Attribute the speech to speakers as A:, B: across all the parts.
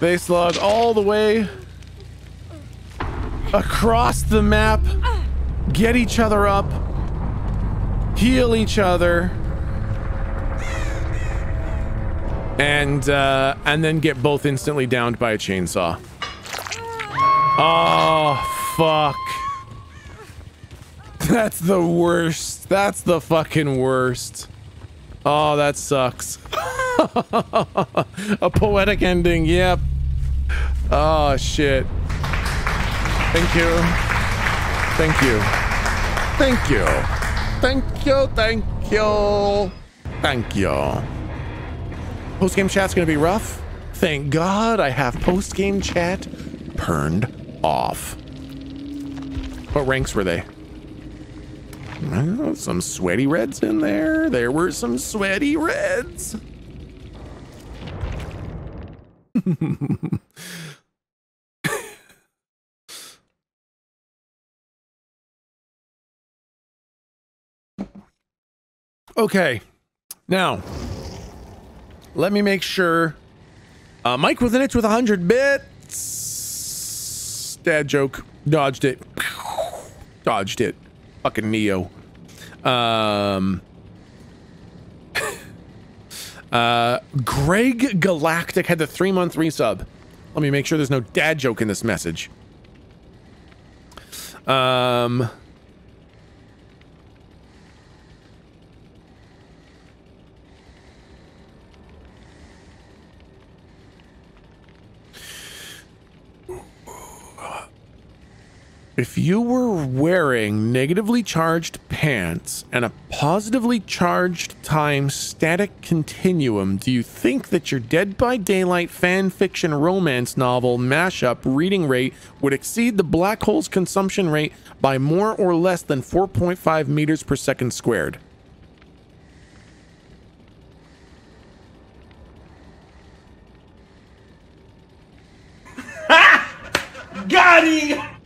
A: They slog all the way across the map, get each other up, heal each other, and uh, and then get both instantly downed by a chainsaw. Oh, fuck. That's the worst. That's the fucking worst. Oh, that sucks. a poetic ending, yep. Oh, shit. Thank you. Thank you. Thank you. Thank you. Thank you. Thank you. Post game chat's gonna be rough. Thank God I have post game chat turned off. What ranks were they? some sweaty reds in there. There were some sweaty reds. okay. Now, let me make sure. Uh, Mike with an itch with 100 bits. Dad joke. Dodged it. Dodged it. Fucking Neo. Um. Uh, Greg Galactic had the three month resub. Let me make sure there's no dad joke in this message. Um. If you were wearing negatively charged pants and a positively charged time static continuum, do you think that your Dead by Daylight fan fiction romance novel mashup reading rate would exceed the black hole's consumption rate by more or less than 4.5 meters per second squared?
B: Got him!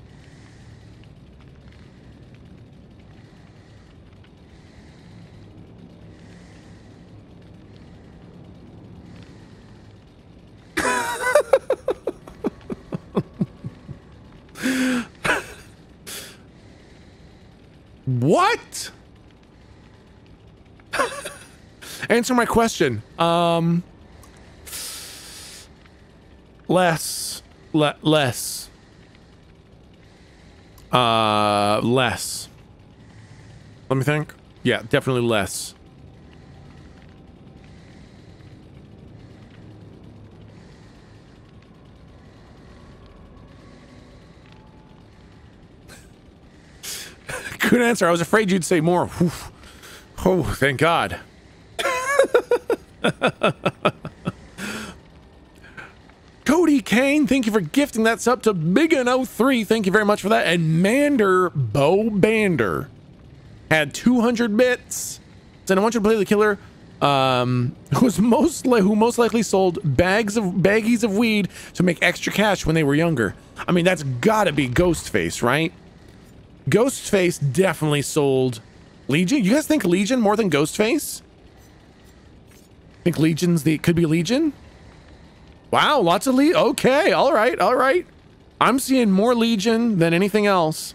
A: What? Answer my question. Um, less, le less, uh, less. Let me think. Yeah, definitely less. Good answer. I was afraid you'd say more. Oof. Oh, thank God. Cody Kane, thank you for gifting that sub to Big Biggin03. Thank you very much for that. And Mander Bo Bander had 200 bits. Said, I want you to play the killer um, most who most likely sold bags of baggies of weed to make extra cash when they were younger. I mean, that's gotta be Ghostface, right? Ghostface definitely sold Legion. You guys think Legion more than Ghostface? Think Legion's the could be Legion? Wow, lots of Le Okay, all right, all right. I'm seeing more Legion than anything else.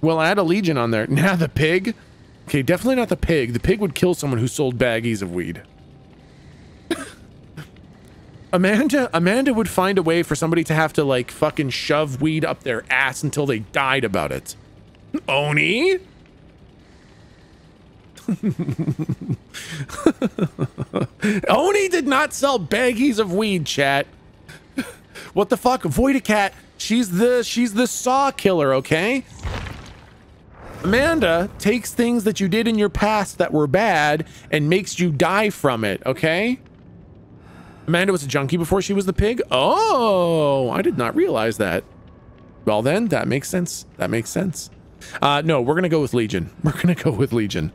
A: We'll add a Legion on there. Now the pig. Okay, definitely not the pig. The pig would kill someone who sold baggies of weed. Amanda Amanda would find a way for somebody to have to like fucking shove weed up their ass until they died about it. Oni? Oni did not sell baggies of weed, chat. What the fuck? Voidacat, she's the she's the saw killer, okay? Amanda takes things that you did in your past that were bad and makes you die from it, okay? Amanda was a junkie before she was the pig? Oh, I did not realize that. Well then, that makes sense. That makes sense. Uh, no, we're gonna go with Legion. We're gonna go with Legion.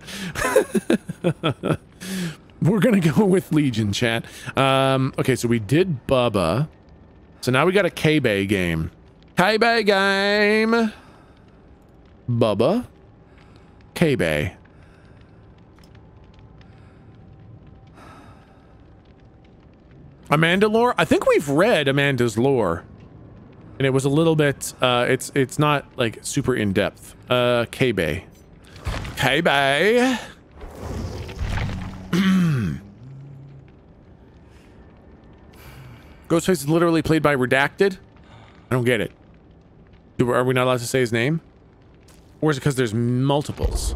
A: we're gonna go with Legion, chat. Um, okay, so we did Bubba. So now we got a K-Bay game. K-Bay game. Bubba. K-Bay. Amanda lore? I think we've read Amanda's lore. And it was a little bit, uh, it's it's not like super in depth. Uh, K-Bay. K-Bay. Ghostface is literally played by Redacted? I don't get it. Are we not allowed to say his name? Or is it because there's multiples?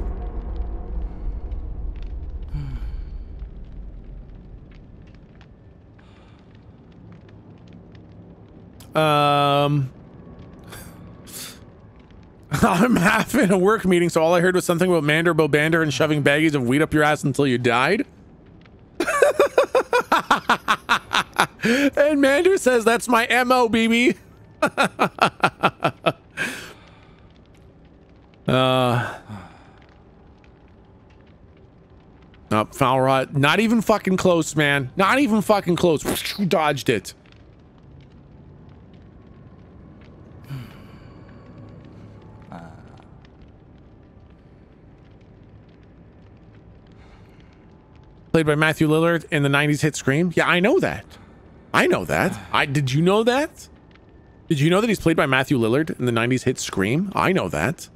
A: Um, I'm having a work meeting, so all I heard was something about Mander Bobander and shoving baggies of weed up your ass until you died. and Mander says that's my MO, BB. uh. Oh, foul. Not even fucking close, man. Not even fucking close. Dodged it. Played by Matthew Lillard in the 90s hit Scream? Yeah, I know that. I know that. I did you know that? Did you know that he's played by Matthew Lillard in the 90s hit Scream? I know that.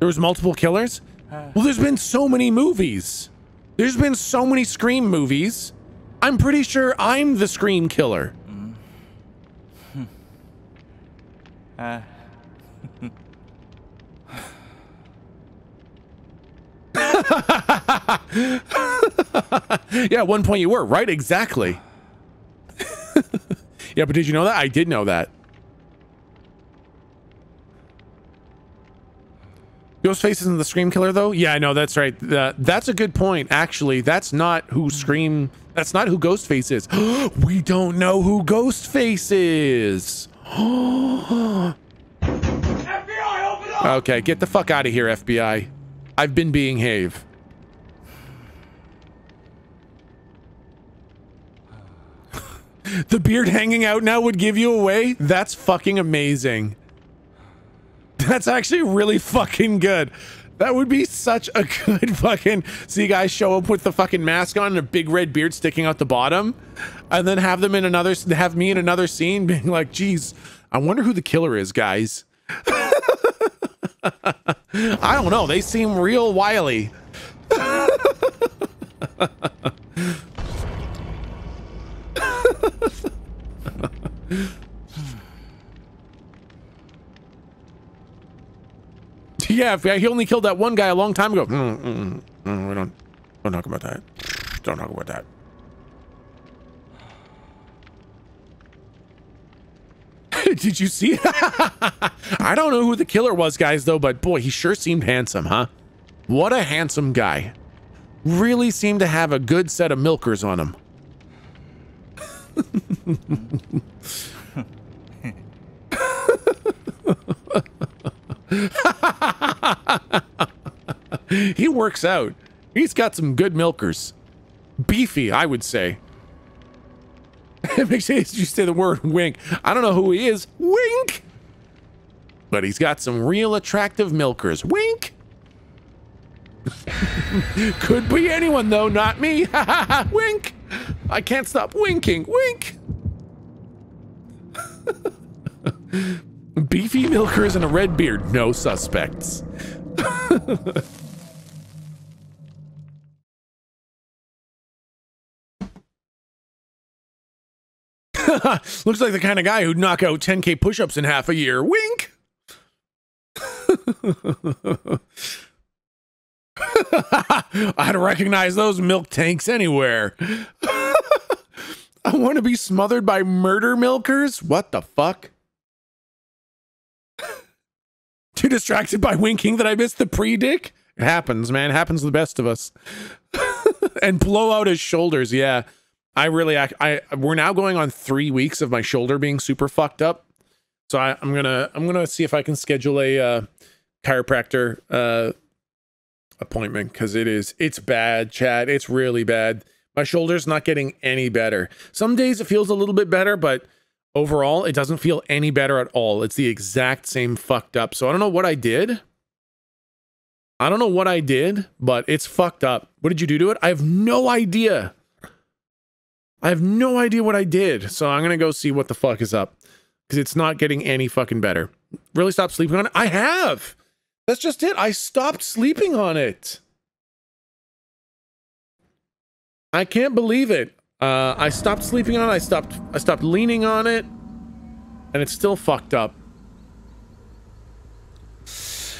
A: There was multiple killers? Well, there's been so many movies. There's been so many Scream movies. I'm pretty sure I'm the Scream killer. Uh. yeah, at one point you were, right? Exactly. yeah, but did you know that? I did know that. Ghostface isn't the Scream Killer, though? Yeah, I know, that's right. Uh, that's a good point, actually. That's not who Scream... That's not who Ghostface is. we don't know who Ghostface is. FBI, open up! Okay, get the fuck out of here, FBI. I've been being Have. the beard hanging out now would give you away? That's fucking amazing. That's actually really fucking good. That would be such a good fucking see guys show up with the fucking mask on and a big red beard sticking out the bottom and then have them in another have me in another scene being like, geez, I wonder who the killer is, guys. I don't know. They seem real wily. yeah, he only killed that one guy a long time ago. Mm, mm, mm, we don't, don't talk about that. Don't talk about that. Did you see? I don't know who the killer was, guys, though, but boy, he sure seemed handsome, huh? What a handsome guy. Really seemed to have a good set of milkers on him. he works out. He's got some good milkers. Beefy, I would say. Make sure you say the word wink. I don't know who he is. Wink! But he's got some real attractive milkers. Wink! Could be anyone, though, not me. Wink! I can't stop winking. Wink! Beefy milkers and a red beard. No suspects. Looks like the kind of guy who'd knock out 10k push-ups in half a year. Wink. I'd recognize those milk tanks anywhere. I want to be smothered by murder milkers? What the fuck? Too distracted by winking that I missed the pre-dick? It happens, man. It happens to the best of us. and blow out his shoulders, yeah. I really, I, I, we're now going on three weeks of my shoulder being super fucked up. So I, am gonna, I'm gonna see if I can schedule a uh, chiropractor uh, appointment because it is, it's bad, Chad. It's really bad. My shoulder's not getting any better. Some days it feels a little bit better, but overall, it doesn't feel any better at all. It's the exact same fucked up. So I don't know what I did. I don't know what I did, but it's fucked up. What did you do to it? I have no idea. I have no idea what I did. So I'm to go see what the fuck is up because it's not getting any fucking better. Really stop sleeping on it? I have. That's just it. I stopped sleeping on it. I can't believe it. Uh, I stopped sleeping on it. I stopped. I stopped leaning on it, and it's still fucked up.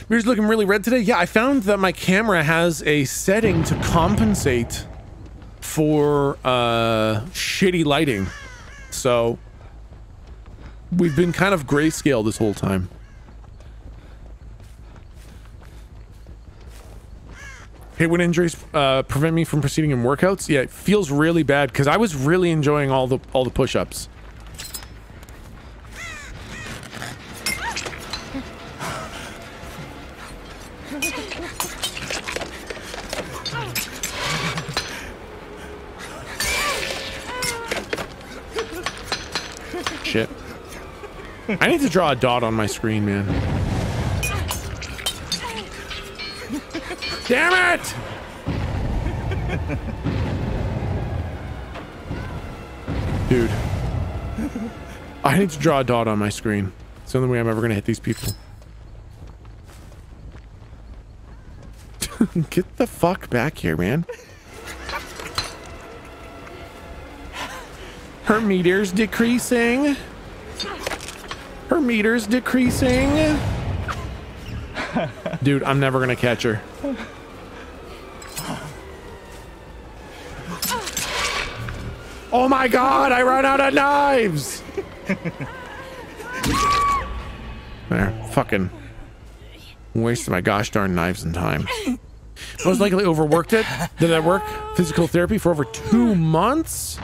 A: Mirror's looking really red today. Yeah, I found that my camera has a setting to compensate for uh, shitty lighting. So we've been kind of grayscale this whole time. Hey, when injuries uh, prevent me from proceeding in workouts? Yeah, it feels really bad because I was really enjoying all the all the push-ups. Shit. I need to draw a dot on my screen, man. Damn it! Dude. I need to draw a dot on my screen. It's the only way I'm ever gonna hit these people. Get the fuck back here, man. Her meter's decreasing. Her meter's decreasing. Dude, I'm never gonna catch her. Oh my god, I run out of knives! there, fucking wasted my gosh darn knives and time. Most likely overworked it. Did that work? Physical therapy for over two months?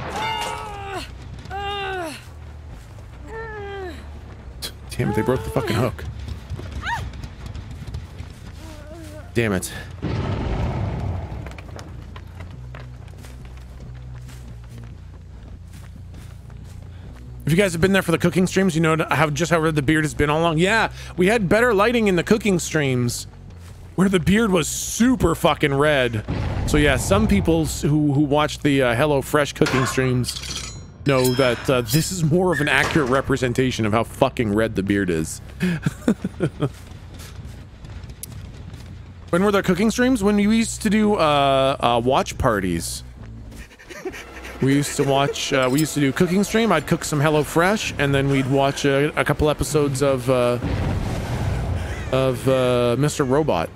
A: Damn it, they broke the fucking hook. Damn it. If you guys have been there for the cooking streams, you know how just how red the beard has been all along. Yeah, we had better lighting in the cooking streams where the beard was super fucking red. So yeah, some people who, who watched the uh, Hello Fresh cooking streams know that uh, this is more of an accurate representation of how fucking red the beard is. when were there cooking streams? When we used to do uh, uh, watch parties. We used to watch, uh, we used to do cooking stream. I'd cook some Hello Fresh, and then we'd watch a, a couple episodes of, uh, of uh, Mr. Robot.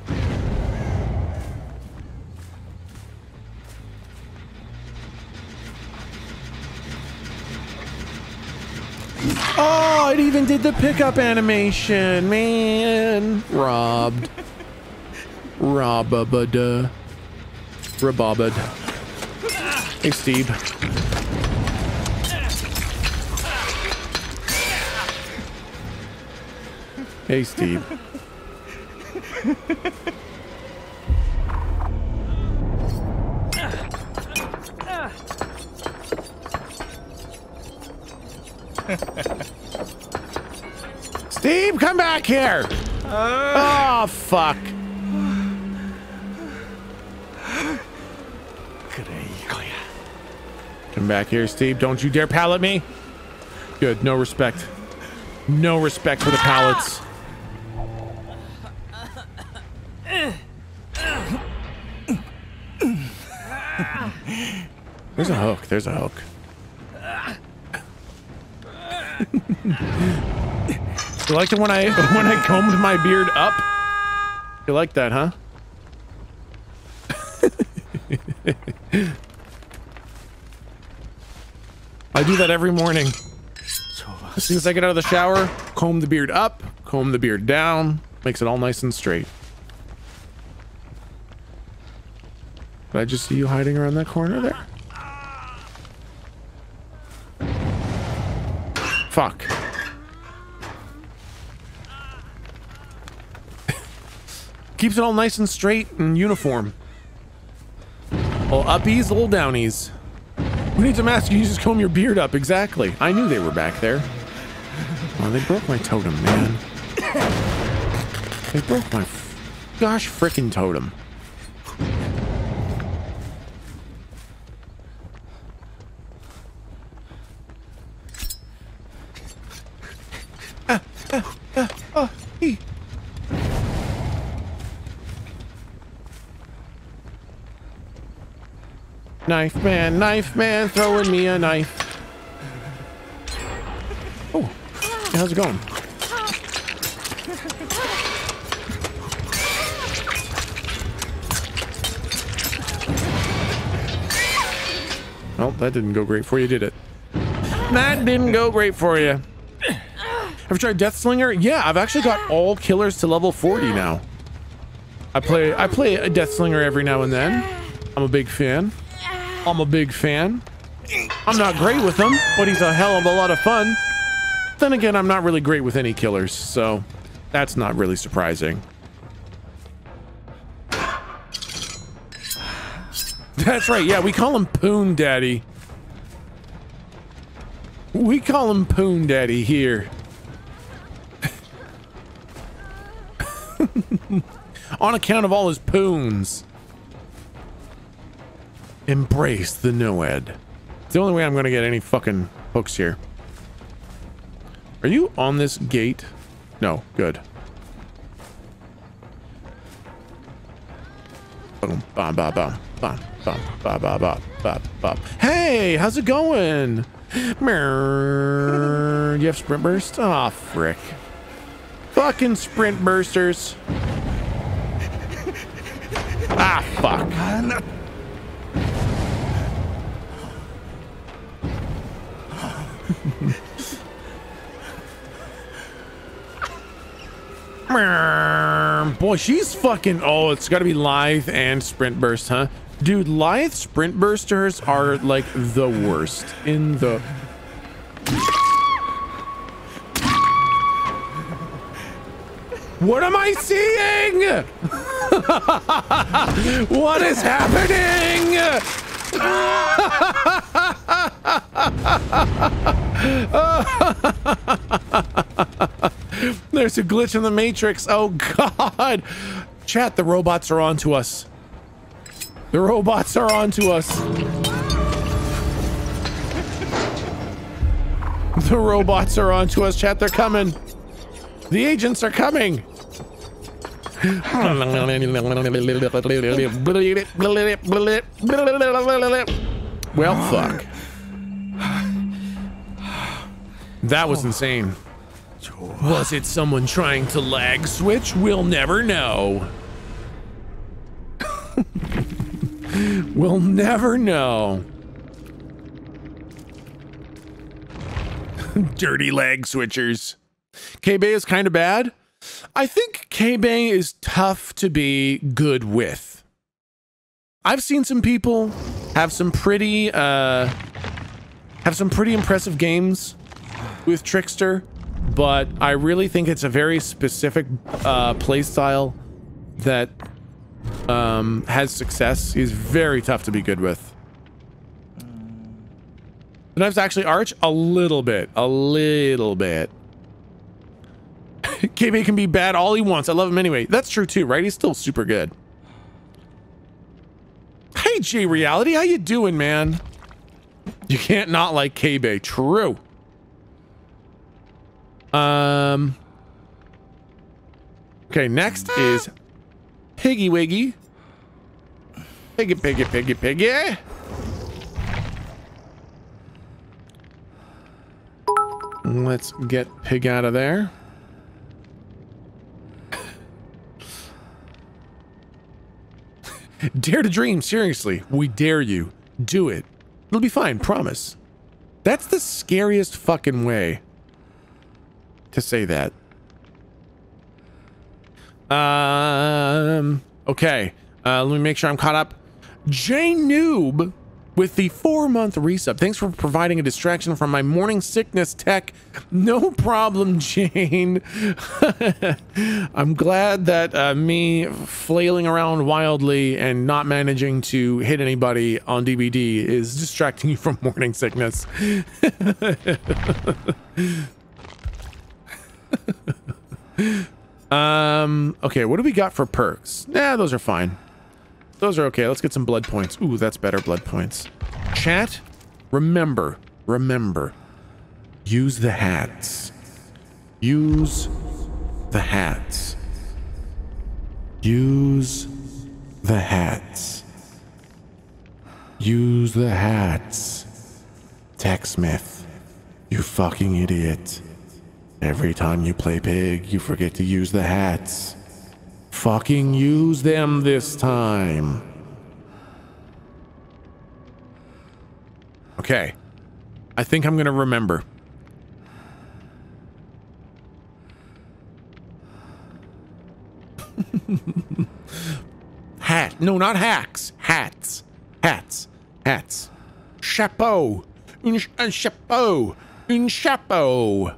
A: Oh, it even did the pickup animation, man. Robbed. Robbabada. Rababad. Hey, Steve. Hey, Steve. Steve, come back here! Uh, oh, fuck. Come back here, Steve. Don't you dare pallet me. Good. No respect. No respect for the pallets. There's a hook. There's a hook. you liked it when I when I combed my beard up? You like that, huh? I do that every morning. As soon as I get out of the shower, comb the beard up, comb the beard down, makes it all nice and straight. Did I just see you hiding around that corner there? Fuck. Keeps it all nice and straight and uniform. Little uppies, little downies. Who needs a mask? You just comb your beard up. Exactly. I knew they were back there. Oh, they broke my totem, man. They broke my... Gosh frickin' totem. Knife man, knife man, throwing me a knife. Oh, how's it going? Well, that didn't go great for you, did it? That didn't go great for you. Ever tried Death Slinger? Yeah, I've actually got all killers to level 40 now. I play I play a Death Slinger every now and then. I'm a big fan. I'm a big fan. I'm not great with him, but he's a hell of a lot of fun. Then again, I'm not really great with any killers, so that's not really surprising. That's right, yeah, we call him Poon Daddy. We call him Poon Daddy here. On account of all his poons. Embrace the Noed. It's the only way I'm going to get any fucking hooks here. Are you on this gate? No, good. Boom, bam, bam, bam, bam, bam, bam, bam, bam, bam, bam. Hey, how's it going? Merr, you have sprint burst? Aw, oh, frick. Fucking sprint bursters. Ah, fuck. Boy, she's fucking. Oh, it's got to be lithe and sprint burst, huh? Dude, lithe sprint bursters are like the worst in the. What am I seeing? what is happening? There's a glitch in the matrix. Oh god. Chat, the robots are onto us. The robots are onto us. The robots are onto us, chat. They're coming. The agents are coming. Well, fuck. That was insane. Was it someone trying to lag switch? We'll never know. we'll never know. Dirty lag switchers. K-Bay is kind of bad. I think K-Bay is tough to be good with. I've seen some people have some pretty uh have some pretty impressive games with Trickster, but I really think it's a very specific uh playstyle that um has success. He's very tough to be good with. Sometimes actually Arch a little bit, a little bit. KB can be bad all he wants. I love him anyway. That's true too, right? He's still super good. Hey, J Reality, how you doing, man? You can't not like KB. True. Um. Okay, next is Piggy Wiggy. Piggy, piggy, piggy, piggy. Let's get Pig out of there. Dare to dream, seriously. We dare you. Do it. It'll be fine, promise. That's the scariest fucking way to say that. Um, okay. Uh, let me make sure I'm caught up. Jane Noob with the four month resub. Thanks for providing a distraction from my morning sickness tech. No problem, Jane. I'm glad that uh, me flailing around wildly and not managing to hit anybody on DBD is distracting you from morning sickness. Um, okay, what do we got for perks? Nah, those are fine. Those are okay. Let's get some blood points. Ooh, that's better blood points. Chat, remember, remember, use the hats. Use the hats. Use the hats. Use the hats. TechSmith, you fucking idiot. Every time you play pig, you forget to use the hats. Fucking use them this time. Okay. I think I'm gonna remember. Hat. No, not hacks. Hats. Hats. Hats. Chapeau. Un, un chapeau. Un chapeau.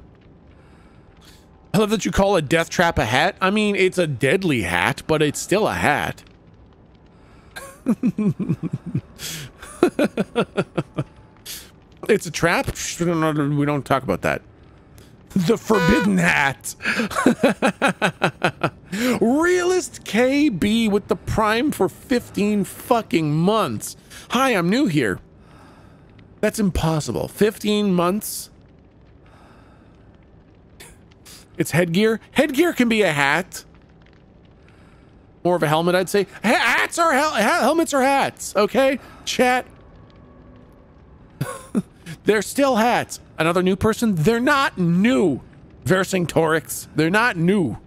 A: I love that you call a death trap a hat. I mean, it's a deadly hat, but it's still a hat. it's a trap? We don't talk about that. The Forbidden Hat. Realist KB with the Prime for 15 fucking months. Hi, I'm new here. That's impossible. 15 months? It's headgear. Headgear can be a hat. More of a helmet, I'd say. Hats are hel helmets are hats. Okay, chat. They're still hats. Another new person? They're not new. Vercingtorix. They're not new.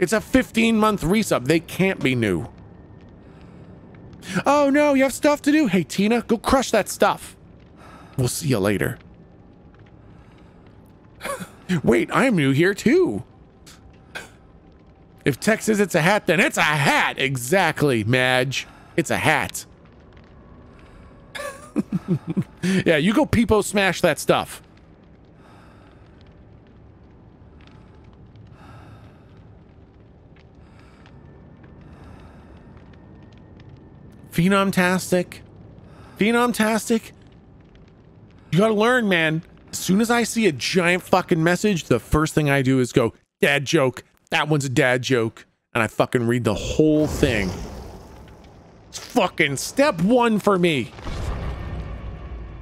A: It's a 15 month resub. They can't be new. Oh no, you have stuff to do. Hey Tina, go crush that stuff. We'll see you later. Wait, I'm new here too. If Tech says it's a hat, then it's a hat. Exactly, Madge. It's a hat. yeah, you go peepo smash that stuff. Phenomtastic. Phenomtastic. You gotta learn, man. As soon as I see a giant fucking message, the first thing I do is go, dad joke. That one's a dad joke. And I fucking read the whole thing. It's fucking step one for me.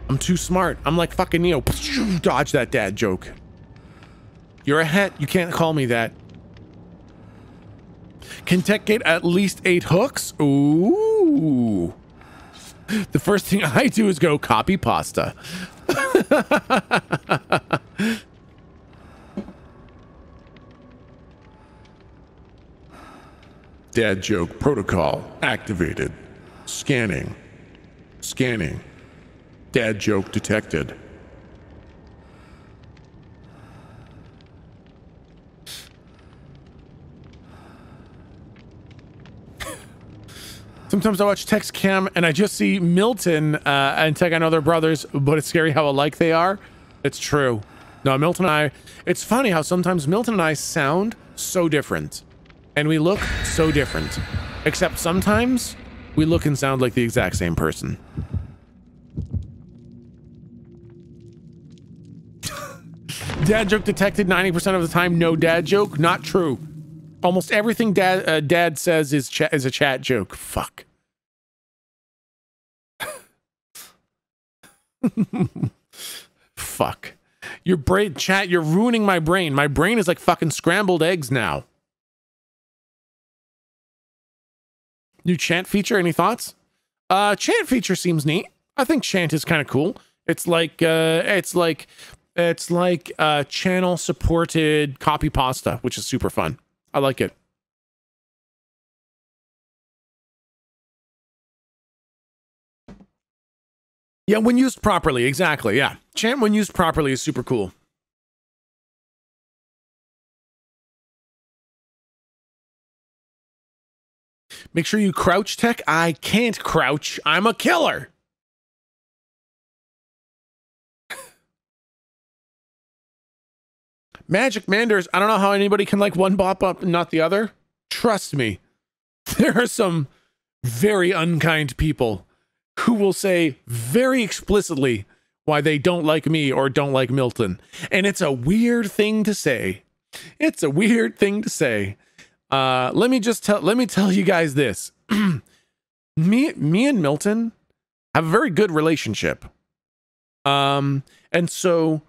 A: I'm too smart. I'm like fucking Neo. Dodge that dad joke. You're a het. You can't call me that. Can Tech get at least eight hooks? Ooh. The first thing I do is go copy pasta. Dad joke protocol activated. Scanning. Scanning. Dad joke detected. Sometimes I watch Text Cam and I just see Milton uh, and Tech. I know they're brothers, but it's scary how alike they are. It's true. No, Milton and I, it's funny how sometimes Milton and I sound so different and we look so different. Except sometimes we look and sound like the exact same person. dad joke detected 90% of the time. No dad joke. Not true. Almost everything dad uh, dad says is is a chat joke. Fuck. Fuck. Your brain chat, you're ruining my brain. My brain is like fucking scrambled eggs now. New chant feature, any thoughts? Uh chant feature seems neat. I think chant is kind of cool. It's like uh it's like it's like uh channel supported copy pasta, which is super fun. I like it. Yeah, when used properly, exactly. Yeah. Chant when used properly is super cool. Make sure you crouch tech. I can't crouch. I'm a killer. Magic Manders, I don't know how anybody can like one bop up and not the other. Trust me, there are some very unkind people who will say very explicitly why they don't like me or don't like Milton. And it's a weird thing to say. it's a weird thing to say. Uh, let me just tell let me tell you guys this. me me and Milton have a very good relationship. Um, and so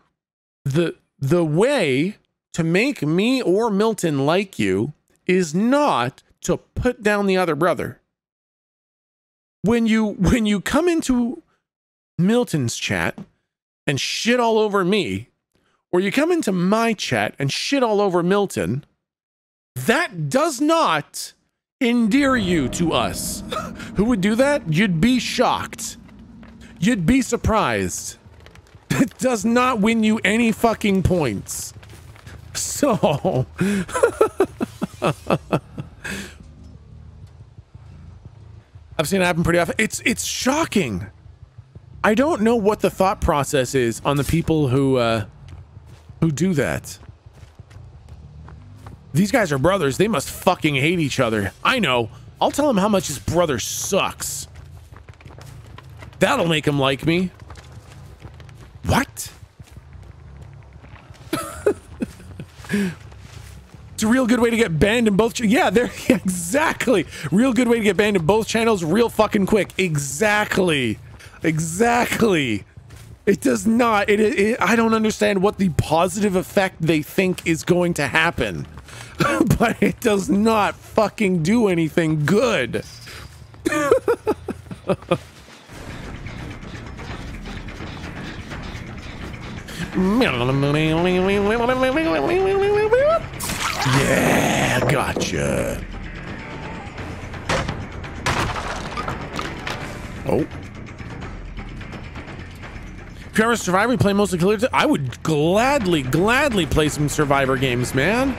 A: the the way to make me or Milton like you is not to put down the other brother. When you when you come into Milton's chat and shit all over me, or you come into my chat and shit all over Milton, that does not endear you to us. Who would do that? You'd be shocked. You'd be surprised. It does not win you any fucking points. So. I've seen it happen pretty often. It's it's shocking. I don't know what the thought process is on the people who uh, who do that. These guys are brothers. They must fucking hate each other. I know. I'll tell him how much his brother sucks. That'll make him like me. What? it's a real good way to get banned in both. Yeah, there. exactly. Real good way to get banned in both channels. Real fucking quick. Exactly. Exactly. It does not. It, it, I don't understand what the positive effect they think is going to happen, but it does not fucking do anything good. yeah, gotcha. Oh. If you're ever survivor, you play mostly killer. I would gladly, gladly play some survivor games, man.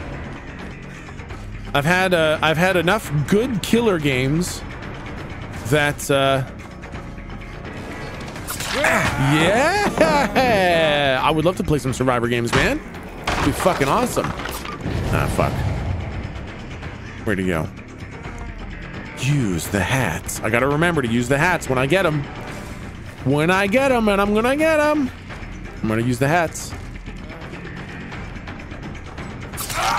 A: I've had uh, I've had enough good killer games that uh, yeah, I would love to play some survivor games, man. It'd be fucking awesome. Ah, fuck. Where'd he go? Use the hats. I gotta remember to use the hats when I get them. When I get them, and I'm gonna get them, I'm gonna use the hats.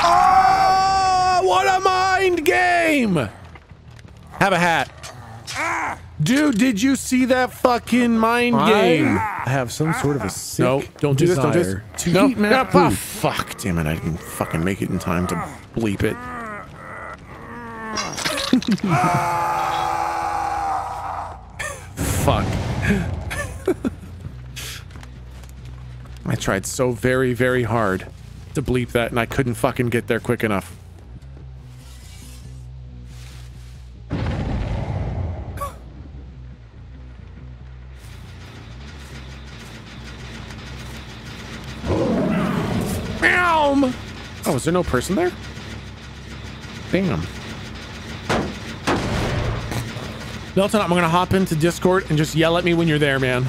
A: Oh, what a mind game! Have a hat. Dude, did you see that fucking mind game?
C: I have some sort of a sick
A: No, don't do this. Don't do this.
C: to
A: no,
C: eat Matt
A: oh, fuck, damn it! I didn't fucking make it in time to bleep it. fuck. I tried so very, very hard to bleep that, and I couldn't fucking get there quick enough. Oh, is there no person there? Damn. Milton, I'm gonna hop into Discord and just yell at me when you're there, man.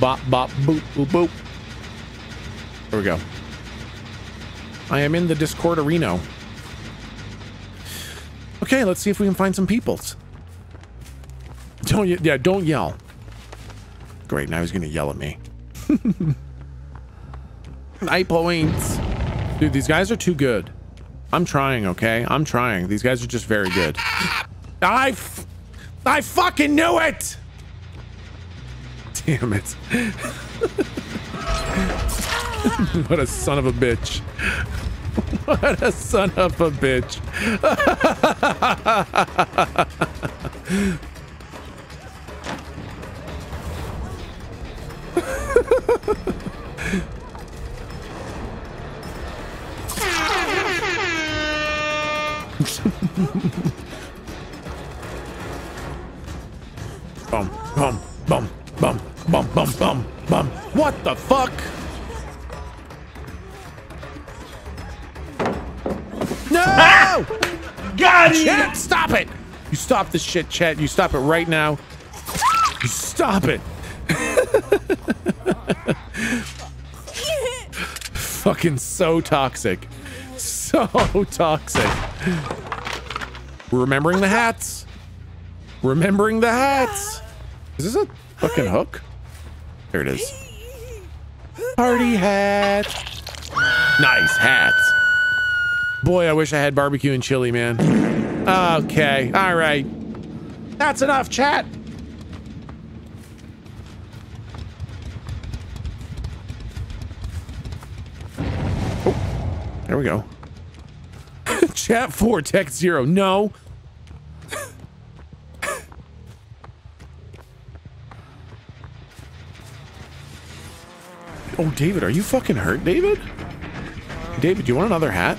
A: Bop, bop, boop, boop, boop. There we go. I am in the Discord arena. Okay, let's see if we can find some peoples. Don't, yeah, don't yell. Great, now he's gonna yell at me. Night points. Dude, these guys are too good. I'm trying, okay? I'm trying. These guys are just very good. I, f- I fucking knew it! Damn it. what a son of a bitch. What a son of a bitch. Bum, bum, bum, bum, bum, bum, bum, bum. What the fuck? No!
B: Got him!
A: Chat, stop it! You stop this shit, chat. You stop it right now. You stop it. Fucking so toxic. So toxic. Remembering the hats. Remembering the hats. Is this a fucking hook? There it is. Party hat. Nice hats. Boy, I wish I had barbecue and chili, man. Okay, all right. That's enough, chat. Oh, there we go. Chat 4, text 0. No. oh, David, are you fucking hurt, David? David, do you want another hat?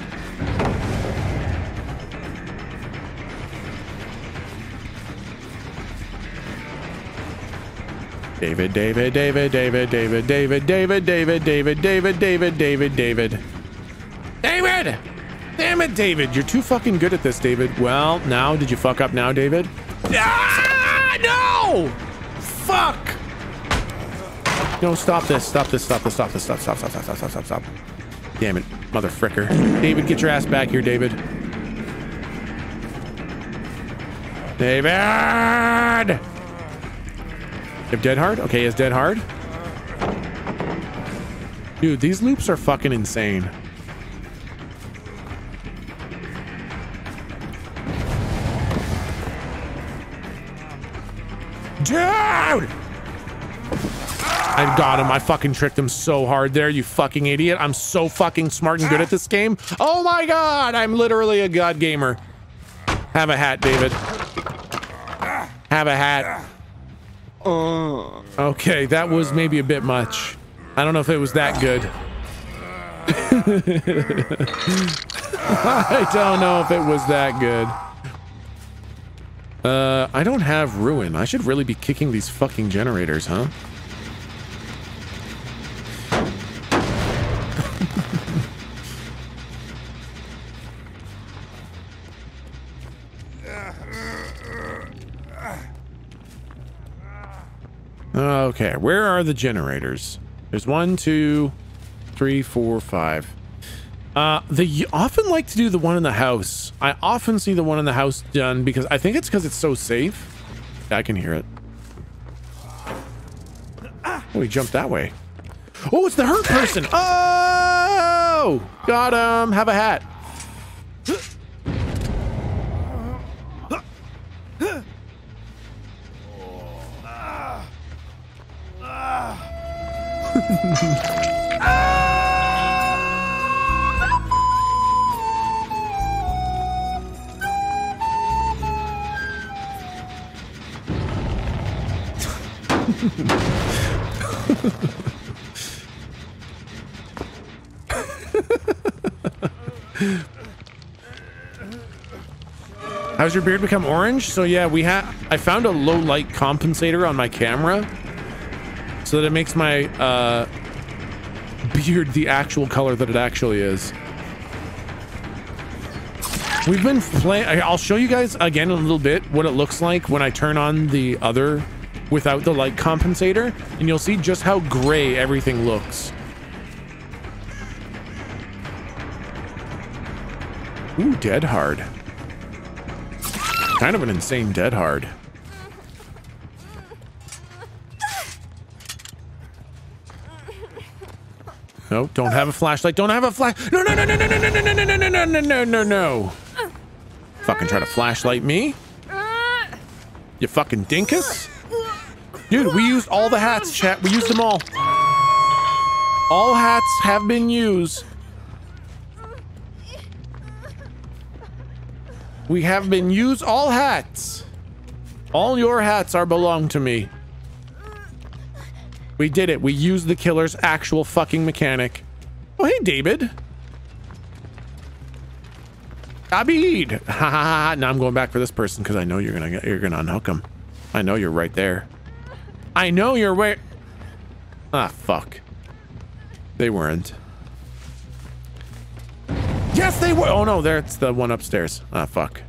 A: David, David, David, David, David, David, David, David, David, David, David, David, David. David! Damn it, David. You're too fucking good at this, David. Well, now, did you fuck up now, David? Ah, no! Fuck! No, stop this, stop this, stop this, stop this, stop, stop, stop, stop, stop, stop, stop, stop. Damn it, mother fricker. David, get your ass back here, David. David! Have dead hard? Okay, has dead hard. Dude, these loops are fucking insane. Dude! I got him. I fucking tricked him so hard there, you fucking idiot. I'm so fucking smart and good at this game. Oh my god, I'm literally a god gamer. Have a hat, David. Have a hat. Uh. Okay, that was maybe a bit much. I don't know if it was that good. I don't know if it was that good. Uh, I don't have ruin. I should really be kicking these fucking generators, huh? Okay, where are the generators? There's one, two, three, four, five. Uh, they often like to do the one in the house. I often see the one in the house done because I think it's because it's so safe. I can hear it. Oh, he jumped that way. Oh, it's the hurt person. Oh, got him. Have a hat. How's your beard become orange? So yeah, we have. I found a low light compensator on my camera, so that it makes my uh, beard the actual color that it actually is. We've been playing. I'll show you guys again in a little bit what it looks like when I turn on the other without the light compensator, and you'll see just how gray everything looks. Ooh, dead hard. Kind of an insane dead hard. No, don't have a flashlight. Don't have a flash. No, no, no, no, no, no, no, no, no, no, no, no, no, no, no, no. Fucking try to flashlight me. You fucking dinkus. Dude, we used all the hats, chat. We used them all. All hats have been used. We have been used all hats. All your hats are belong to me. We did it. We used the killer's actual fucking mechanic. Oh, hey, David. Abid. Ha ha ha. Now I'm going back for this person because I know you're gonna you're gonna unhook him. I know you're right there. I know you're where. Ah, fuck. They weren't. Yes, they were. Oh no, there it's the one upstairs. Ah, fuck.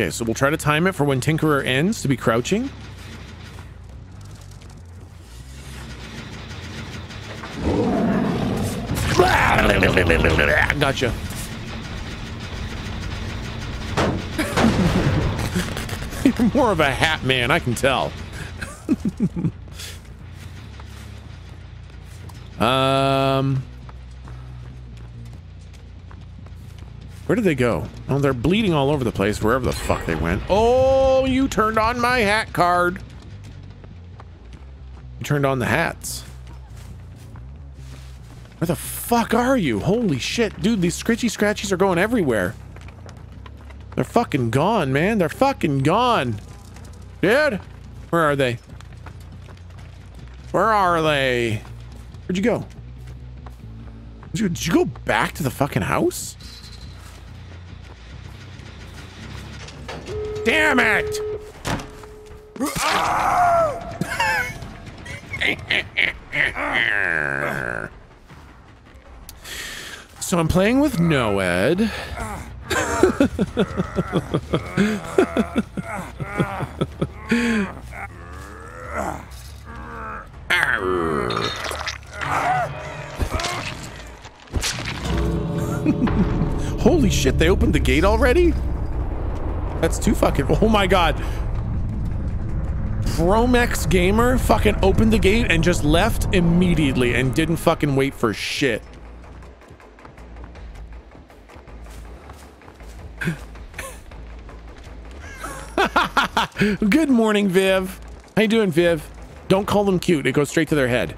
A: Okay, so we'll try to time it for when Tinkerer ends to be crouching. Gotcha. You're more of a hat man, I can tell. Um, where did they go? Oh, they're bleeding all over the place, wherever the fuck they went. Oh, you turned on my hat card. You turned on the hats. Where the fuck are you? Holy shit. Dude, these scritchy scratchies are going everywhere. They're fucking gone, man. They're fucking gone. Dude, where are they? Where are they? Where'd you go? Did you, did you go back to the fucking house? Damn it! so I'm playing with Noed. Holy shit, they opened the gate already? That's too fucking... Oh my god. Promex Gamer fucking opened the gate and just left immediately and didn't fucking wait for shit. Good morning, Viv. How you doing, Viv? Don't call them cute. It goes straight to their head.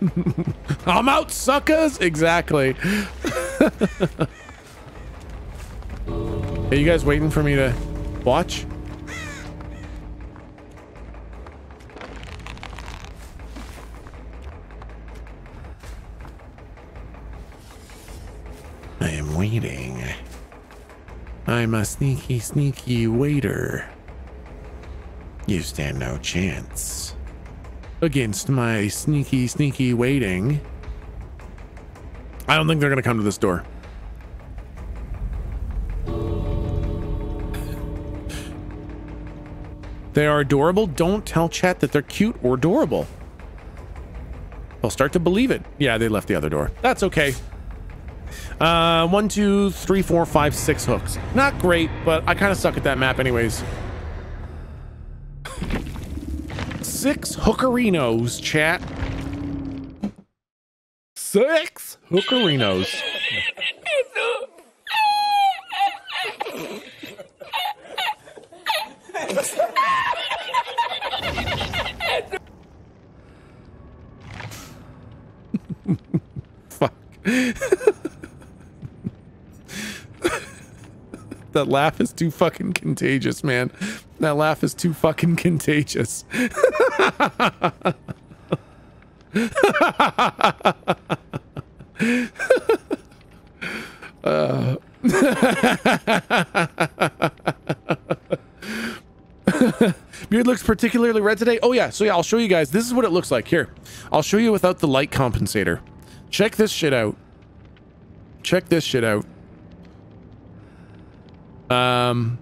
A: I'm out, suckers! Exactly. Are you guys waiting for me to watch? I am waiting. I'm a sneaky, sneaky waiter. You stand no chance. Against my sneaky, sneaky waiting. I don't think they're going to come to this door. They are adorable. Don't tell chat that they're cute or adorable. They'll start to believe it. Yeah, they left the other door. That's okay. Uh, one, two, three, four, five, six hooks. Not great, but I kind of suck at that map anyways. Six hookerinos, chat. Six hookerinos. Fuck. that laugh is too fucking contagious, man. That laugh is too fucking contagious. uh. Beard looks particularly red today. Oh yeah, so yeah, I'll show you guys. This is what it looks like. Here, I'll show you without the light compensator. Check this shit out. Check this shit out. Um.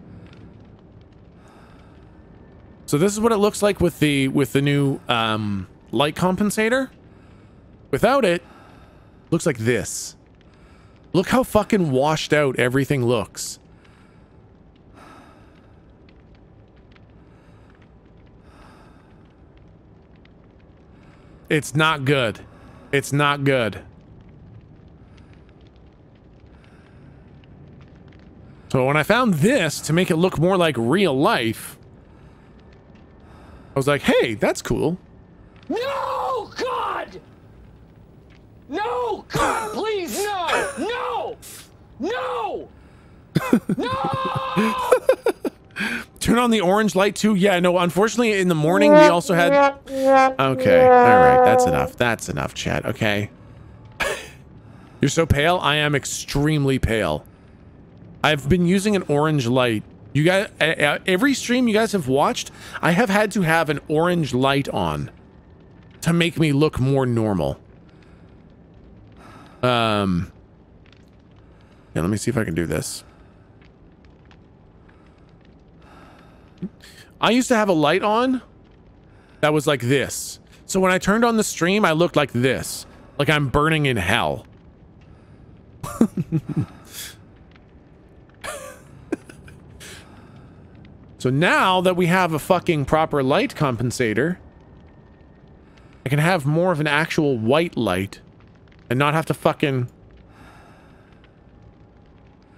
A: So this is what it looks like with the with the new um, light compensator. Without it, looks like this. Look how fucking washed out everything looks. It's not good. It's not good. So when I found this to make it look more like real life, I was like, hey, that's cool.
D: No, God! No, God, please, no! No! No! No!
A: Turn on the orange light too? Yeah, no, unfortunately in the morning we also had... Okay, alright, that's enough. That's enough, chat, okay? You're so pale? I am extremely pale. I've been using an orange light. You guys, every stream you guys have watched, I have had to have an orange light on to make me look more normal. Um, yeah, let me see if I can do this. I used to have a light on that was like this. So when I turned on the stream, I looked like this. Like I'm burning in hell. so now that we have a fucking proper light compensator, I can have more of an actual white light and not have to fucking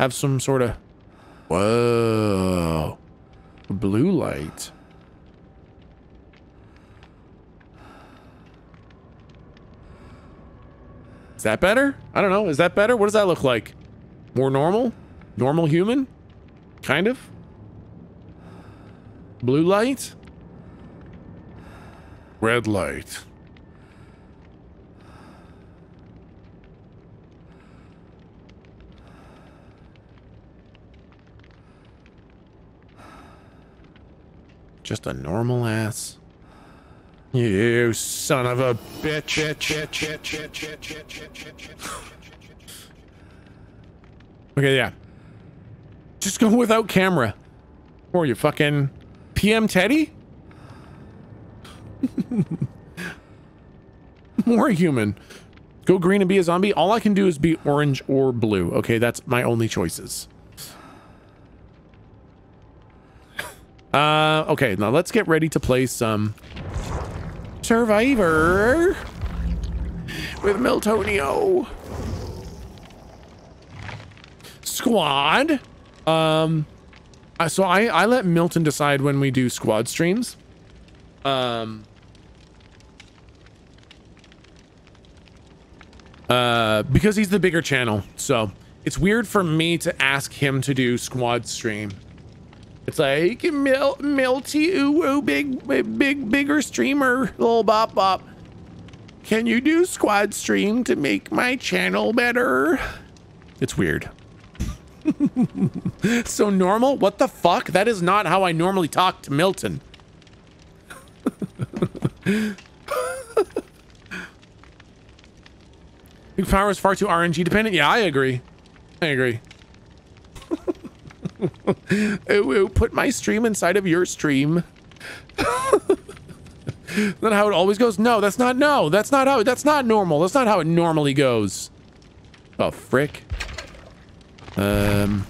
A: have some sort of whoa blue light. Is that better? I don't know. Is that better? What does that look like? More normal? Normal human? Kind of? Blue light? Red light. Just a normal ass. You son of a bitch. Okay, yeah. Just go without camera. Or you fucking PM Teddy? More human. Go green and be a zombie. All I can do is be orange or blue. Okay, that's my only choices. Uh, okay, now let's get ready to play some Survivor with Miltonio. Squad. Um, uh, so I, I let Milton decide when we do squad streams. Um, uh, because he's the bigger channel. So it's weird for me to ask him to do squad stream. It's like Mil Milty ooh, ooh big big bigger streamer little bop bop. Can you do squad stream to make my channel better? It's weird. so normal? What the fuck? That is not how I normally talk to Milton. Big power is far too RNG dependent. Yeah, I agree. I agree. Put my stream inside of your stream. that how it always goes? No, that's not no. That's not how that's not normal. That's not how it normally goes. Oh frick. Um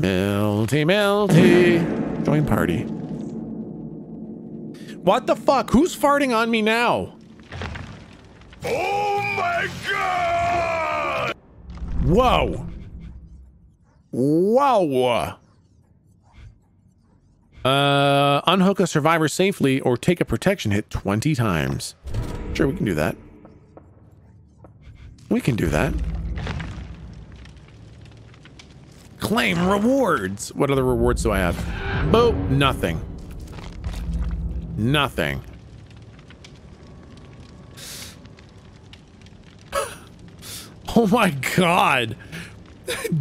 A: Melty melty. Join party. What the fuck? Who's farting on me now?
B: Oh my god!
A: Whoa. Wow. Uh, unhook a survivor safely or take a protection hit 20 times. Sure, we can do that. We can do that. Claim rewards. What other rewards do I have? Boop. Nothing. Nothing. oh my god.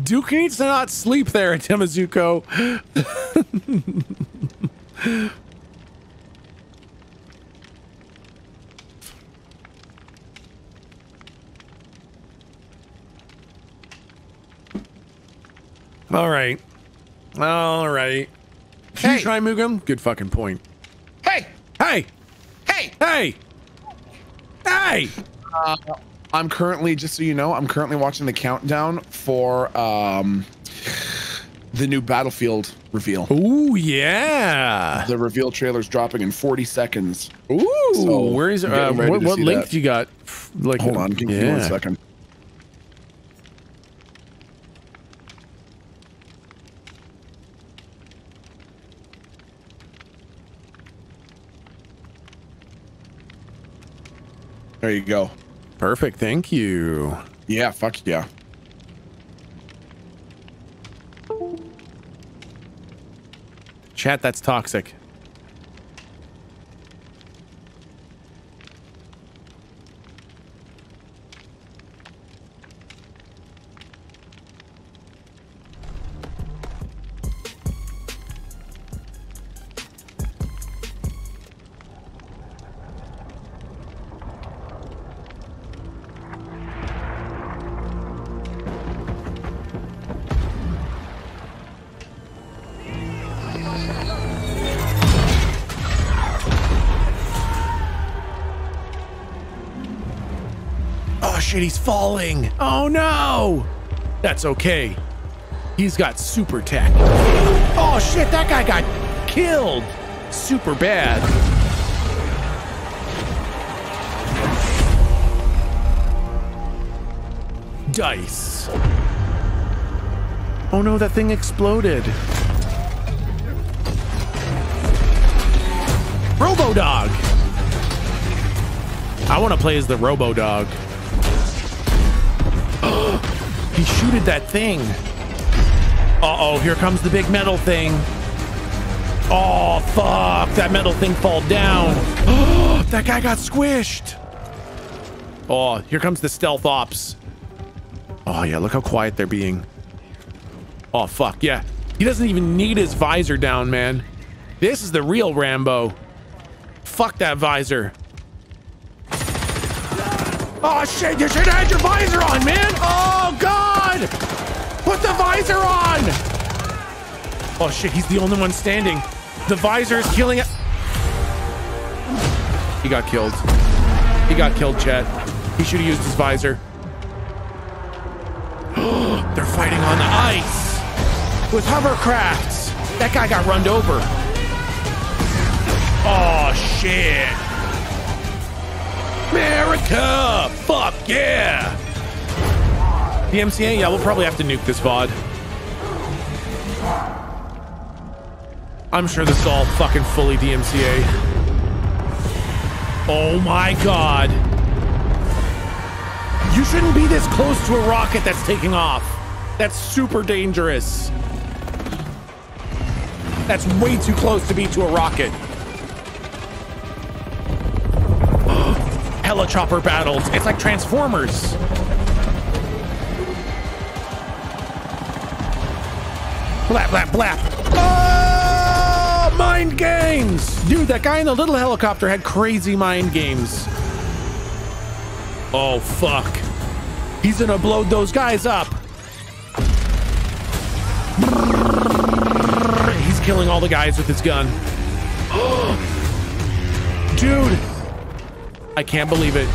A: Duke needs to not sleep there Temazuko. All right. All right. Did
B: Hey.
A: you try Mugam? Good fucking point.
B: Hey!
A: Hey!
B: Hey!
A: Hey! Hey!
B: Uh, I'm currently, just so you know, I'm currently watching the countdown for um the new Battlefield reveal.
A: Ooh, yeah.
B: The reveal trailer's dropping in 40 seconds.
A: Ooh,
B: So,
A: where's
B: I'm
A: uh, what, what link
B: that.
A: you got? Like,
B: Hold on, give me one
A: yeah.
B: second. There you go.
A: Perfect. Thank you.
B: Yeah, fuck yeah.
A: Chat, that's toxic. falling. Oh no! That's okay. He's got super tech. Oh shit, that guy got killed. Super bad. Dice. Oh no, that thing exploded. Robo Dog. I want to play as the Robo Dog he shooted that thing. Uh oh, here comes the big metal thing. Oh fuck! That metal thing fall down. that guy got squished. Oh, here comes the stealth ops. Oh yeah, look how quiet they're being. Oh fuck, yeah. He doesn't even need his visor down, man. This is the real Rambo. Fuck that visor. Oh shit, you should have had your visor on, man! Oh god! Put the visor on! Oh shit, he's the only one standing. The visor is killing it. He got killed. He got killed, Chet. He should have used his visor. They're fighting on the ice with hovercrafts. That guy got run over. Oh, shit. America! Fuck yeah! DMCA, yeah, we'll probably have to nuke this VOD. I'm sure this is all fucking fully DMCA. Oh my god. You shouldn't be this close to a rocket that's taking off. That's super dangerous. That's way too close to be to a rocket. Helichopper battles. It's like Transformers. Blap, blap, blap. Oh, mind games. Dude, that guy in the little helicopter had crazy mind games. Oh, fuck. He's gonna blow those guys up. He's killing all the guys with his gun. Dude, I can't believe it.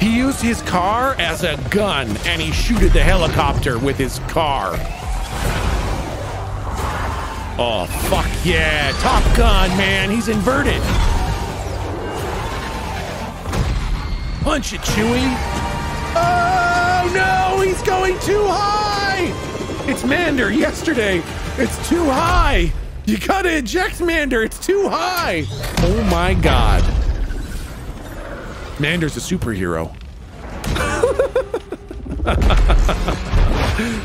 A: He used his car as a gun and he shooted the helicopter with his car. Oh, fuck yeah. Top Gun, man. He's inverted. Punch it, Chewie. Oh, no. He's going too high. It's Mander yesterday. It's too high. You gotta eject Mander. It's too high. Oh, my God. Mander's a superhero.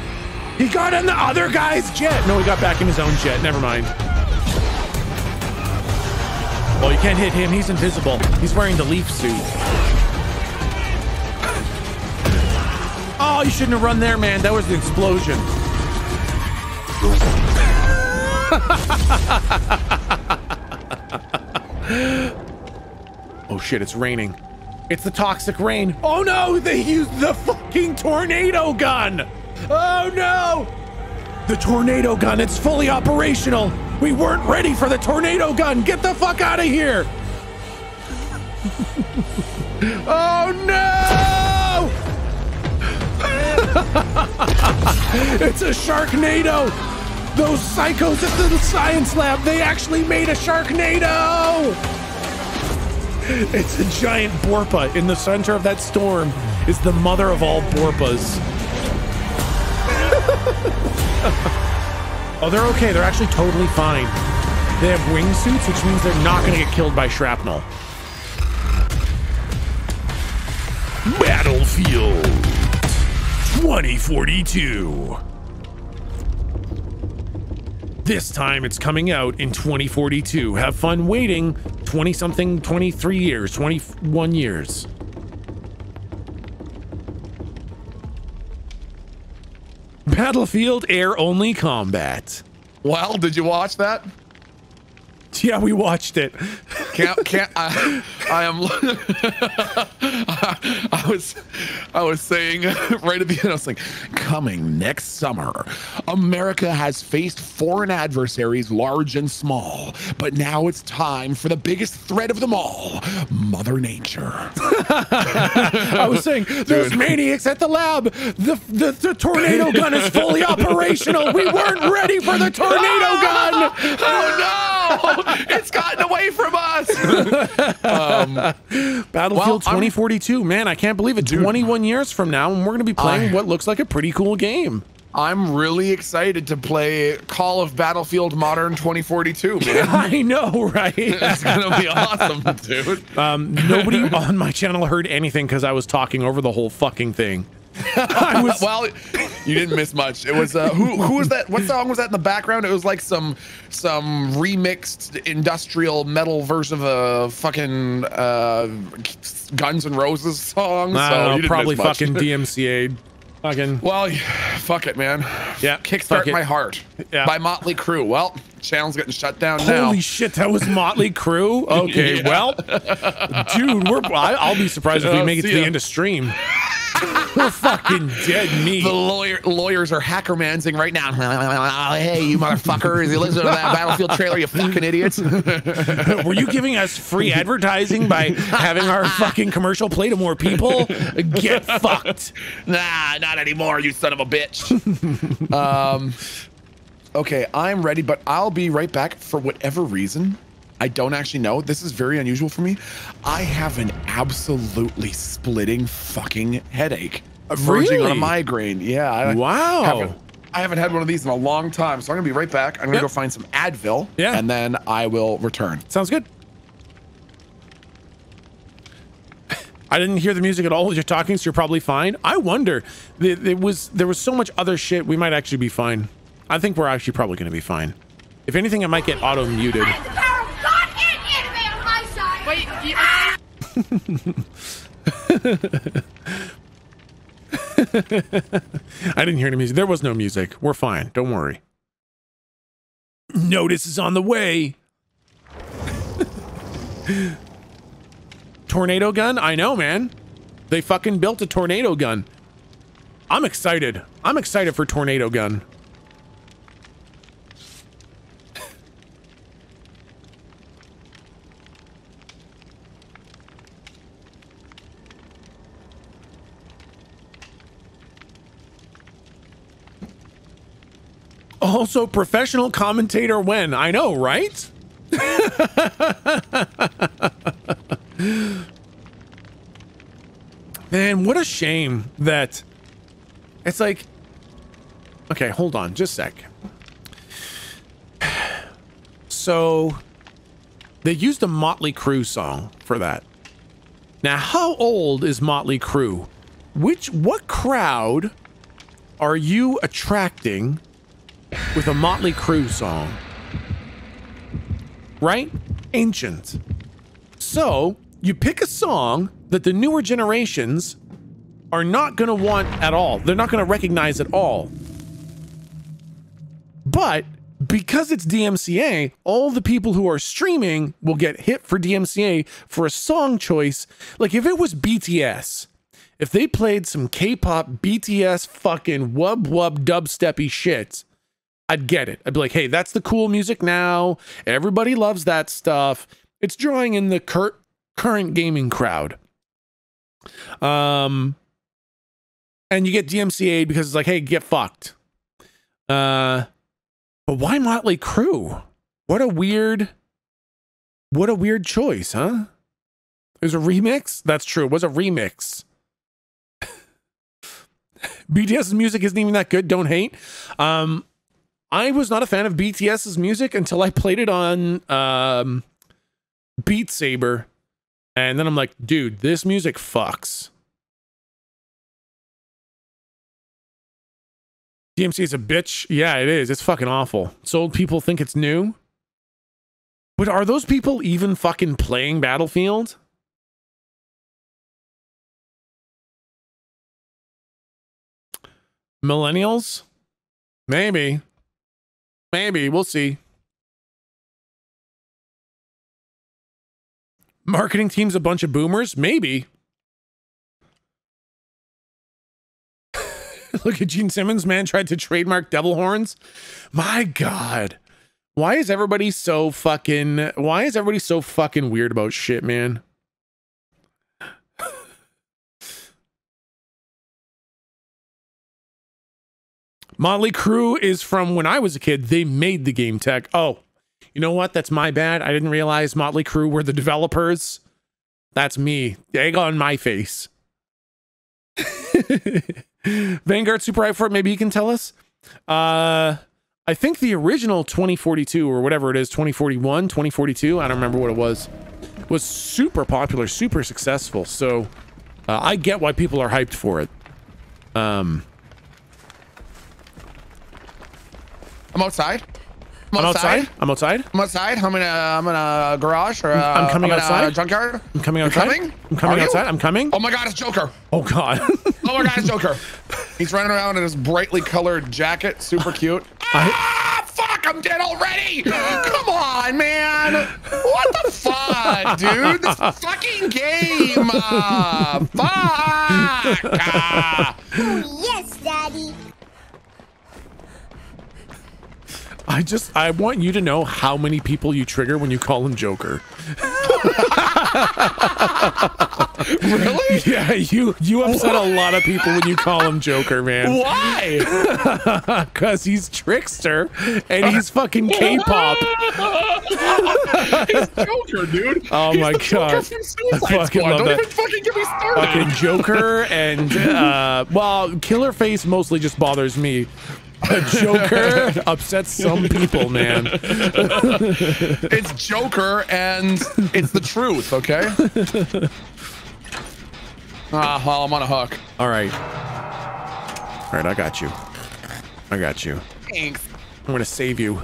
A: he got in the other guy's jet. No, he got back in his own jet. Never mind. Well, you can't hit him. He's invisible. He's wearing the leaf suit. Oh, you shouldn't have run there, man. That was the explosion. oh shit, it's raining. It's the toxic rain. Oh no, they used the fucking tornado gun. Oh no. The tornado gun, it's fully operational. We weren't ready for the tornado gun. Get the fuck out of here. oh no. it's a Sharknado. Those psychos at the science lab, they actually made a Sharknado. It's a giant Borpa. In the center of that storm is the mother of all Borpas. oh, they're okay. They're actually totally fine. They have wingsuits, which means they're not going to get killed by shrapnel. Battlefield 2042. This time it's coming out in 2042. Have fun waiting 20 something, 23 years, 21 years. Battlefield air only combat.
B: Wow, did you watch that?
A: Yeah, we watched it.
B: Can't, can't, I, I am, I was, I was saying right at the end, I was like, coming next summer, America has faced foreign adversaries, large and small, but now it's time for the biggest threat of them all, Mother Nature.
A: I was saying, those maniacs at the lab, the, the, the tornado gun is fully operational. We weren't ready for the tornado gun.
B: Oh no! it's gotten away from us. um,
A: Battlefield
B: Well, I'm-
A: 2042. Man, I can't believe it. 21 years from now, and we're going to be playing
B: I-
A: what looks like a pretty cool game.
B: I'm really excited to play Call of Battlefield Modern 2042, man.
A: I know, right?
B: It's gonna be awesome, dude.
A: um, nobody on my channel heard anything because I was talking over the whole fucking thing. I was
B: well, you didn't miss much. It was uh, who who was that? What song was that in the background? It was like some some remixed industrial metal version of a fucking uh, Guns N' Roses song.
A: I
B: so
A: don't know,
B: you
A: probably fucking DMCA. Fucking
B: Well, fuck it, man.
A: Yeah,
B: Kickstart. My Heart
A: Yeah.
B: by Motley Crue. Well, channel's getting shut down now.
A: holy shit, that was Motley Crue. Okay,
B: Yeah.
A: well, dude, we're I, I'll be surprised if we make it to
B: see
A: the end of stream. we're fucking dead meat.
B: The lawyer lawyers are hackermansing right now. hey, you motherfucker! You listen to that Battlefield trailer, you fucking idiots.
A: Were you giving us free advertising by having our fucking commercial play to more people? Get fucked.
B: nah, not anymore, you son of a bitch. um, okay, I'm ready, but I'll be right back for whatever reason. I don't actually know. This is very unusual for me. I have an absolutely splitting fucking headache. Uh, Verging on a migraine. Yeah. I
A: Wow.
B: haven't- I haven't had one of these in a long time, so I'm gonna be right back. I'm gonna
A: Yep.
B: go find some Advil,
A: Yeah.
B: and then I will return.
A: Sounds good. I didn't hear the music at all as you're talking, so you're probably fine. I wonder. There was there was so much other shit. We might actually be fine. I think we're actually probably going to be fine. If anything, I might get auto muted.
E: The power of God and anime on my side.
F: Wait,
A: I didn't hear any music. There was no music. We're fine. Don't worry. Notice is on the way. tornado gun? I know, man. They fucking built a tornado gun. I'm excited. I'm excited for tornado gun. Also, professional commentator when? I know, right? Man, what a shame that it's like. Okay, hold on, just a sec. So, they used a Motley Crue song for that. Now, how old is Motley Crue? Which what crowd are you attracting with a Motley Crue song? Right? Ancient. So, you pick a song that the newer generations are not going to want at all. They're not going to recognize at all. But because it's DMCA, all the people who are streaming will get hit for DMCA for a song choice. Like if it was BTS, if they played some K-pop BTS fucking wub wub dubsteppy shit, I'd get it. I'd be like, hey, that's the cool music now. Everybody loves that stuff. It's drawing in the cur- current gaming crowd. Um, and you get DMCA because it's like, hey, get fucked. Uh, but why Motley Crue? What a weird, what a weird choice, huh? It was a remix. That's true. It was a remix. BTS's music isn't even that good. Don't hate. Um, I was not a fan of BTS's music until I played it on um, Beat Saber, and then I'm like, dude, this music fucks. DMCA is a bitch. Yeah, it is. It's fucking awful. So old people think it's new. But are those people even fucking playing Battlefield? Millennials? Maybe. Maybe. We'll see. Marketing team's a bunch of boomers? Maybe. Look at Gene Simmons, man, tried to trademark devil horns. My God. Why is everybody so fucking why is everybody so fucking weird about shit, man? Motley Crue is from when I was a kid. They made the game tech. Oh, you know what? That's my bad. I didn't realize Motley Crue were the developers. That's me. Egg on my face. Vanguard Super Hype for it. Maybe you can tell us. Uh, I think the original 2042 or whatever it is, 2041, 2042, I don't remember what it was, was super popular, super successful. So uh, I get why people are hyped for it. Um,
B: I'm outside.
A: I'm outside. I'm outside.
B: I'm outside. I'm in a, I'm in a garage or a,
A: I'm coming
B: in a
A: outside.
B: junkyard.
A: I'm coming
B: You're
A: outside.
B: coming?
A: I'm coming
B: Are you?
A: outside. I'm coming.
B: Oh my God, it's Joker.
A: Oh God.
B: Oh my God, it's Joker. He's running around in his brightly colored jacket, super cute.
A: I-
B: ah, fuck! I'm dead already. Come on, man. What the fuck, dude? This fucking game. Uh, fuck. Ah.
E: Yes, Daddy.
A: I just I want you to know how many people you trigger when you call him Joker.
B: really?
A: Yeah, you you upset a lot of people when you call him Joker, man.
B: Why?
A: Cause he's trickster and he's fucking K-pop.
B: He's Joker, dude.
A: Oh
B: He's
A: my God. I fucking
B: Don't
A: that.
B: even fucking get me started.
A: Fucking Joker and uh well, Killer Face mostly just bothers me. But Joker upsets some people, man.
B: It's Joker and it's the truth, okay? Ah, well, I'm on a hook.
A: All right. All right, I got you. I got you.
B: Thanks.
A: I'm gonna save you.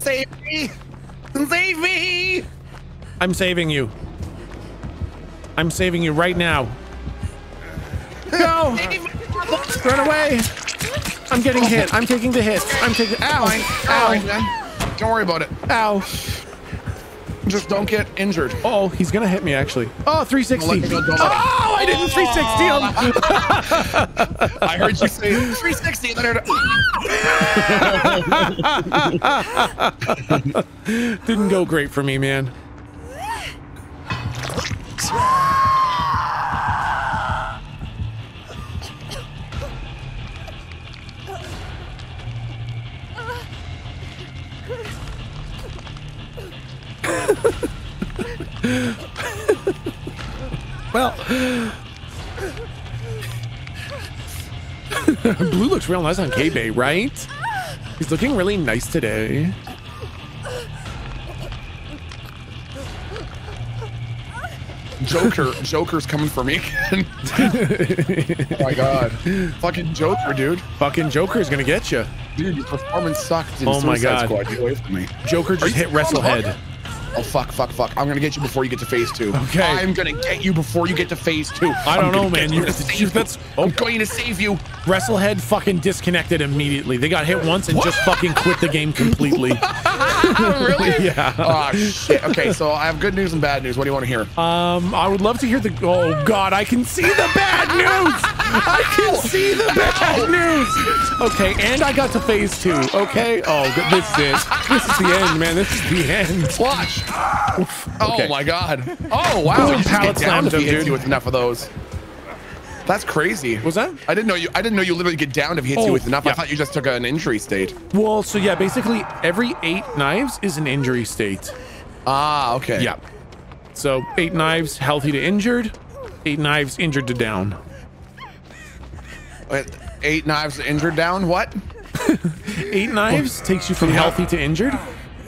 B: Save me! Save me!
A: I'm saving you. I'm saving you right now. No! Run away! I'm getting hit. I'm taking the hits. I'm taking. Ow!
B: Fine. Fine. Don't worry about it.
A: Ow!
B: Just don't get injured.
A: Oh, he's gonna hit me actually. Oh, 360.
B: Let me go,
A: Oh, I didn't 360 him.
B: I heard you say 360 and then I heard.
A: Didn't go great for me, man. Well, Blue looks real nice on K-Bay, right? He's looking really nice today.
B: Joker. Joker's coming for me again. oh my god. Fucking Joker, dude.
A: Fucking Joker's gonna get you.
B: Dude, your performance sucked in
A: Oh my God.
B: Squad. Get away from me.
A: Joker just hit
B: still on the hook?
A: Wrestlehead.
B: Oh fuck, fuck, fuck! I'm gonna get you before you get to phase two.
A: Okay.
B: I'm gonna get you before you get to phase two.
A: I don't know, man. You-
B: I'm gonna save
A: you- that's-
B: I'm going to save you.
A: Wrestlehead fucking disconnected immediately. They got hit once and just fucking quit the game completely.
B: really?
A: Yeah.
B: Oh shit. Okay, so I have good news and bad news. What do you want to hear?
A: Um, I would love to hear the. Oh God, I can see the bad news. I can see the bad news. Okay, and I got to phase two. Okay. Oh, this is it. This is the end, man. This is the end.
B: Watch.
A: Okay.
B: Oh my god. Oh wow.
A: Boom,
B: You just
A: pallet
B: get down if
A: slammed him, dude.
B: you with enough of those. That's crazy.
A: Was that?
B: I didn't know you. I didn't know you literally get down if he hits you
A: Oh,
B: with enough. I thought you just took an injury state.
A: Well, so yeah, basically every eight knives is an injury state.
B: Ah, okay.
A: Yeah. So eight knives, healthy to injured. Eight knives, injured to down.
B: Wait, Eight knives injured down. What?
A: Eight knives takes you from healthy to injured,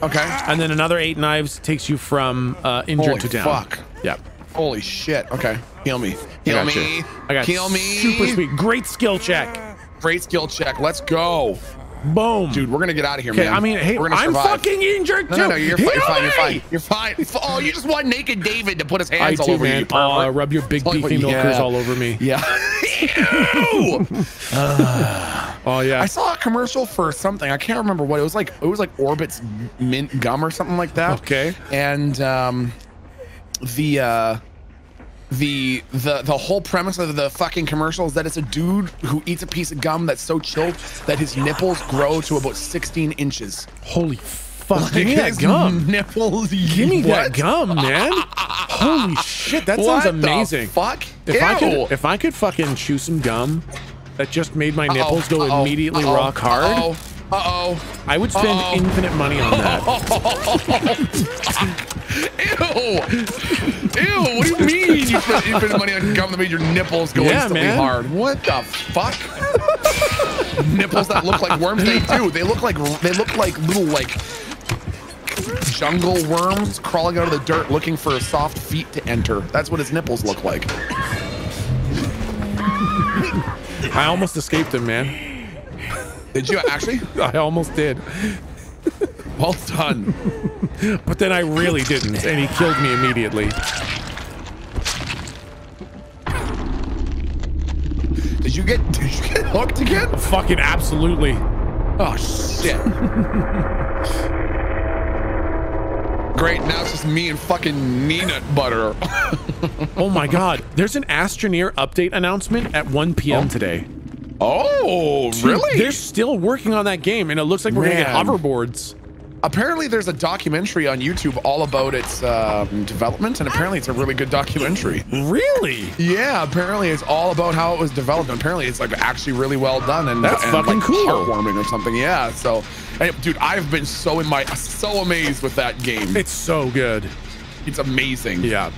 B: Okay.
A: and then another eight knives takes you from uh, injured
B: Holy
A: to down.
B: fuck.
A: Yep.
B: Holy shit. Okay. Heal me. Heal me.
A: you. I got
B: Heal me.
A: Super sweet. Great skill check.
B: Great skill check. Let's go.
A: Boom.
B: Dude, we're gonna get out of here, man.
A: I mean, hey,
B: we're gonna
A: I'm fucking injured
B: No,
A: too.
B: no, no, you're, fi- you're
A: Heal
B: fine, you're fine, you're fine. Oh, you just want naked David to put his
A: I
B: hands all
A: too,
B: over
A: man.
B: you.
A: Oh,
B: pervert.
A: rub your big beefy milkers
B: yeah.
A: all over me.
B: Yeah. Ew!
A: Oh yeah.
B: I saw a commercial for something. I can't remember what it was like. It was like Orbit's mint gum or something like that.
A: Okay.
B: And um, the uh, the the the whole premise of the fucking commercial is that it's a dude who eats a piece of gum that's so chilled that his nipples grow to about 16 inches.
A: Holy fuck! Give me that gum.
B: Nipples.
A: Give me that gum, man. Holy shit, that sounds
B: What
A: amazing.
B: fuck?
A: If I could, if I could fucking chew some gum that just made my nipples go
B: uh-oh,
A: immediately
B: uh-oh,
A: rock hard.
B: Uh-oh. Uh oh.
A: I would spend
B: Uh-oh.
A: infinite money on that.
B: Ew. Ew. What do you mean you spent infinite money on gum that made your nipples go
A: Yeah,
B: instantly
A: man.
B: hard? What the fuck? nipples that look like worms. They do. They look like they look like little like jungle worms crawling out of the dirt looking for a soft feet to enter. That's what his nipples look like.
A: I almost escaped him, man.
B: Did you actually?
A: I almost did.
B: Well done.
A: But then I really didn't, and he killed me immediately.
B: Did you get did you get hooked again?
A: Fucking absolutely.
B: Oh shit. Great, now it's just me and fucking Nina butter.
A: Oh my god. There's an Astroneer update announcement at 1 p.m. Oh. today.
B: Oh, really?
A: They're still working on that game, and it looks like we're gonna get hoverboards.
B: Apparently, there's a documentary on YouTube all about its um, development, and apparently, it's a really good documentary.
A: Really?
B: Yeah, apparently, it's all about how it was developed. And apparently, it's like actually really well done and
A: That's
B: and,
A: fucking
B: like,
A: cool.
B: heartwarming or something. Yeah. So, hey, dude, I've been so in my so amazed with that game.
A: It's so good.
B: It's amazing.
A: Yeah.